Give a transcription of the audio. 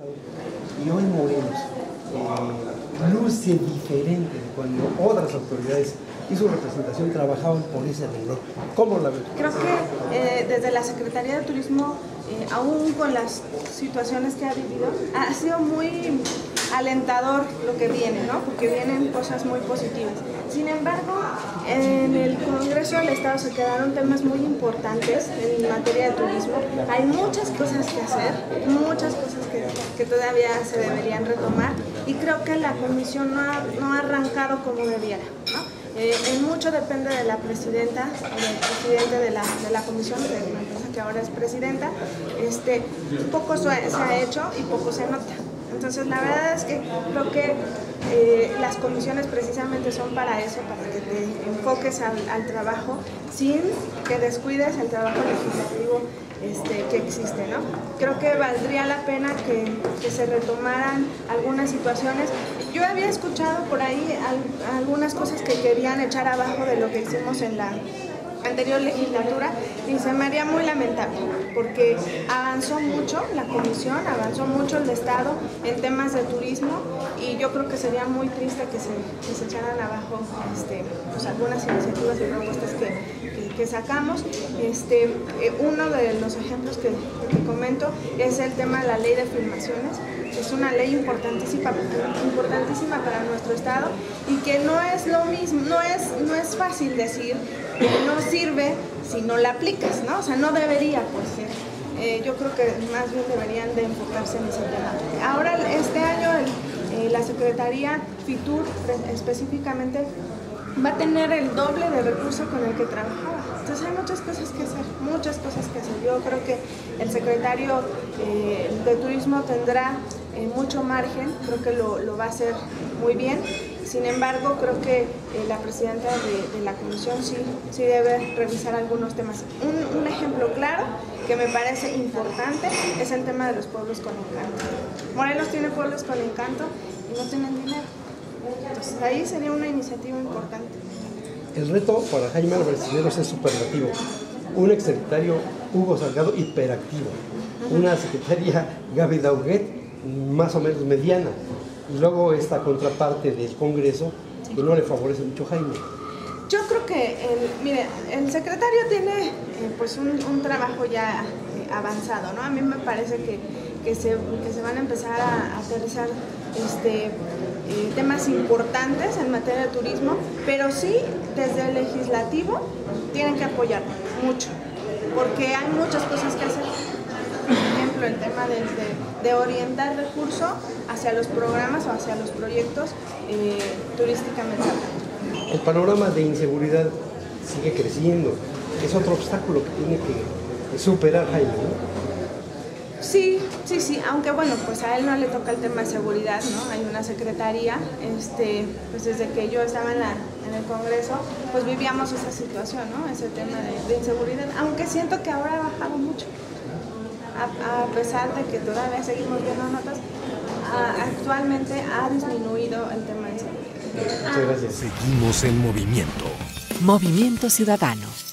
Y hoy Morelos eh, luce diferente de cuando otras autoridades y su representación trabajaban por ese reloj. ¿Cómo la ves? Creo que eh, desde la Secretaría de Turismo, eh, aún con las situaciones que ha vivido, ha sido muy alentador lo que viene, ¿no? Porque vienen cosas muy positivas. Sin embargo, en el Congreso del Estado se quedaron temas muy importantes en materia de turismo. Hay muchas cosas que hacer, muchas cosas que, que todavía se deberían retomar y creo que la comisión no ha, no ha arrancado como debiera. Eh, en mucho depende de la presidenta del presidente de la, de la comisión, de la empresa que ahora es presidenta. Este, poco se ha hecho y poco se nota. Entonces, la verdad es que creo que eh, las comisiones precisamente son para eso, para que te enfoques al, trabajo sin que descuides el trabajo legislativo este, que existe. ¿no? Creo que valdría la pena que, se retomaran algunas situaciones. Yo había escuchado por ahí al, algunas cosas que querían echar abajo de lo que hicimos en la anterior legislatura y se me haría muy lamentable porque avanzó mucho la comisión, avanzó mucho el Estado en temas de turismo y yo creo que sería muy triste que se, que echaran abajo este, pues, algunas iniciativas y propuestas que, que, que sacamos. Este, eh, uno de los ejemplos que, que comento es el tema de la ley de filmaciones es una ley importantísima, importantísima para nuestro Estado y que no es lo mismo, no es, no es fácil decir que no sirve si no la aplicas, ¿no? O sea, no debería, pues ser. Eh, yo creo que más bien deberían de enfocarse en ese tema. Ahora, este año, eh, la Secretaría FITUR específicamente va a tener el doble de recursos con el que trabajaba. Entonces hay muchas cosas que hacer, muchas cosas que hacer. Yo creo que el secretario eh, de Turismo tendrá eh, mucho margen, creo que lo, lo, va a hacer muy bien. Sin embargo, creo que eh, la presidenta de, de, la comisión sí, sí debe revisar algunos temas. Un, un, ejemplo claro que me parece importante es el tema de los pueblos con encanto. Morelos tiene pueblos con encanto y no tienen dinero. Entonces ahí sería una iniciativa importante. El reto para Jaime Álvarez Cisneros es superlativo. Un exsecretario Hugo Salgado hiperactivo. Una secretaria Gaby Dauguet más o menos mediana. Y luego esta contraparte del Congreso que no le favorece mucho a Jaime. Yo creo que, el, mire, el secretario tiene eh, pues un, un, trabajo ya eh, avanzado, ¿no? A mí me parece que, que, se, que se van a empezar a, a aterrizar este, eh, temas importantes en materia de turismo, pero sí desde el legislativo tienen que apoyar mucho, porque hay muchas cosas que hacer. Ejemplo, el tema de orientar recursos hacia los programas o hacia los proyectos eh, turísticamente hablando. El panorama de inseguridad sigue creciendo. Es otro obstáculo que tiene que superar Jaime, ¿no? Sí, sí, sí, aunque bueno, pues a él no le toca el tema de seguridad, ¿no? Hay una secretaría, este, pues desde que yo estaba en, la, en el Congreso, pues vivíamos esa situación, ¿no? Ese tema de, de inseguridad, aunque siento que ahora ha bajado mucho, a, a pesar de que todavía seguimos viendo notas, a, actualmente ha disminuido el tema de inseguridad. Muchas gracias. Seguimos en movimiento. Movimiento Ciudadano.